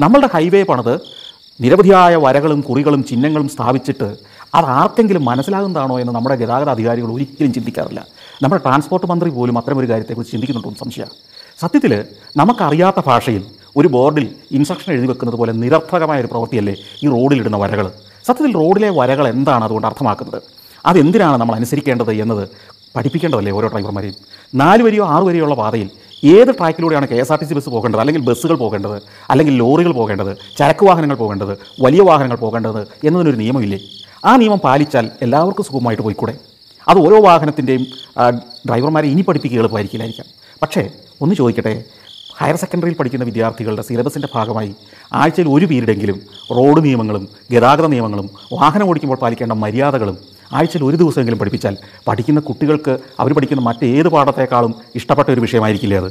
നമ്മളുടെ ഹൈവേ പണിത് നിരവധിയായ വരകളും കുറികളും ചിഹ്നങ്ങളും സ്ഥാപിച്ചിട്ട് അത് ആർക്കെങ്കിലും മനസ്സിലാകുന്നതാണോ എന്ന് നമ്മുടെ ഗതാഗത അധികാരികൾ ഒരിക്കലും ചിന്തിക്കാറില്ല. നമ്മുടെ ട്രാൻസ്പോർട്ട് മന്ത്രി പോലും അത്തരമൊരു കാര്യത്തെക്കുറിച്ച് ചിന്തിക്കുന്നുണ്ടോ സംശയമാണ് സത്യത്തിൽ നമുക്കറിയാത്ത ഭാഷയിൽ ഒരു ബോർഡിൽ ഇൻസ്ട്രക്ഷൻ എഴുതി വെക്കുന്നത് പോലെ നിരർത്ഥകമായ ഒരു പ്രവൃത്തിയല്ലേ ഈ റോഡിലിടുന്ന വരകൾ സത്യത്തിൽ റോഡിലെ വരകൾ എന്താണ് അതുകൊണ്ട് അർത്ഥമാക്കുന്നത്? അതെന്തിനാണ് നമ്മൾ അനുസരിക്കേണ്ടത് എന്നത് പഠിപ്പിക്കേണ്ടതല്ലേ ഓരോ ഡ്രൈവർമാരെയും നാല് വരിയോ ആറ് വരിയോ ഉള്ള പാതയിൽ ഏത് ട്രാക്കിലൂടെയാണ് K S R T C bus പോകേണ്ടത്? അല്ലെങ്കിൽ ബസ്സുകൾ പോകേണ്ടത്? അല്ലെങ്കിൽ ലോറികൾ പോകേണ്ടത്? ചരക്ക് വാഹനങ്ങൾ പോകേണ്ടത്? വലിയ വാഹനങ്ങൾ പോകേണ്ടത്? എന്നതിനൊരു നിയമമില്ലേ? ആ നിയമം പാലിച്ചാൽ എല്ലാവർക്കും സുഖമായിട്ട് പോയിക്കൂടെ? അത് ഓരോ വാഹനത്തിന്റെയും ഡ്രൈവർമാരെ ഇനി പഠിപ്പിക്കുക എളുപ്പമായിരിക്കില്ലായിരിക്കാം. പക്ഷേ ഒന്ന് ചോദിക്കട്ടെ? ഹയർ സെക്കൻഡറിയിൽ പഠിക്കുന്ന വിദ്യാർത്ഥികളുടെ സിലബസിന്റെ ഭാഗമായി ആഴ്ചയിൽ ഒരു പീരീഡെങ്കിലും റോഡ് നിയമങ്ങളും ഗതാഗത നിയമങ്ങളും വാഹനം ഓടിക്കുമ്പോൾ പാലിക്കേണ്ട മര്യാദകളും ആഴ്ചയിൽ ഒരു ദിവസമെങ്കിലും പഠിപ്പിച്ചാൽ പഠിക്കുന്ന കുട്ടികൾക്ക് അവർ പഠിക്കുന്ന മറ്റേത് പാഠത്തെക്കാളും ഇഷ്ടപ്പെട്ട ഒരു വിഷയമായിരിക്കില്ലേ അത്?